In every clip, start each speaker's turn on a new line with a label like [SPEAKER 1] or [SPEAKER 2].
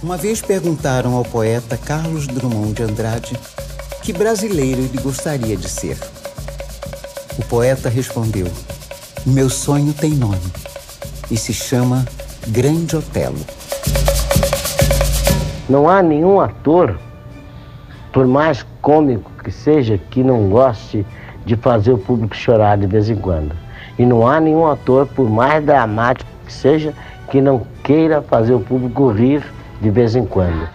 [SPEAKER 1] Uma vez perguntaram ao poeta Carlos Drummond de Andrade que brasileiro ele gostaria de ser. O poeta respondeu: Meu sonho tem nome e se chama Grande Otelo.
[SPEAKER 2] Não há nenhum ator, por mais cômico que seja, que não goste de fazer o público chorar de vez em quando. E não há nenhum ator, por mais dramático que seja, que não queira fazer o público rir de vez em quando.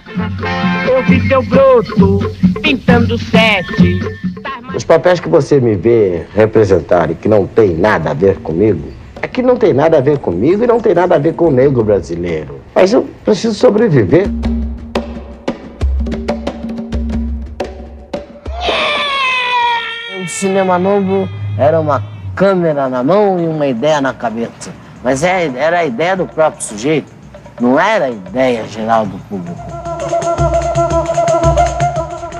[SPEAKER 3] Eu vi seu broto pintando sete.
[SPEAKER 2] Os papéis que você me vê representar e que não tem nada a ver comigo, é que não tem nada a ver comigo e não tem nada a ver com o negro brasileiro. Mas eu preciso sobreviver. O cinema novo era uma câmera na mão e uma ideia na cabeça. Mas é, era a ideia do próprio sujeito, não era a ideia geral do público.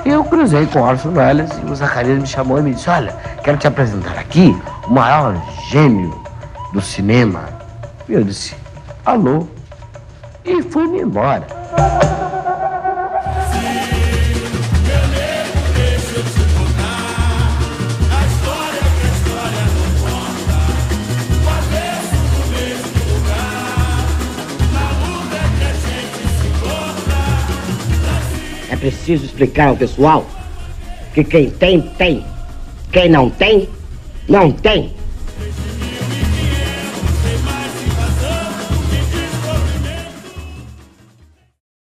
[SPEAKER 2] Eu cruzei com o Orson Welles e o Zacarias me chamou e me disse: Olha, quero te apresentar aqui o maior gênio do cinema. E eu disse: Alô. E fui-me embora.
[SPEAKER 4] Preciso explicar ao pessoal que quem tem, tem. Quem não tem, não tem.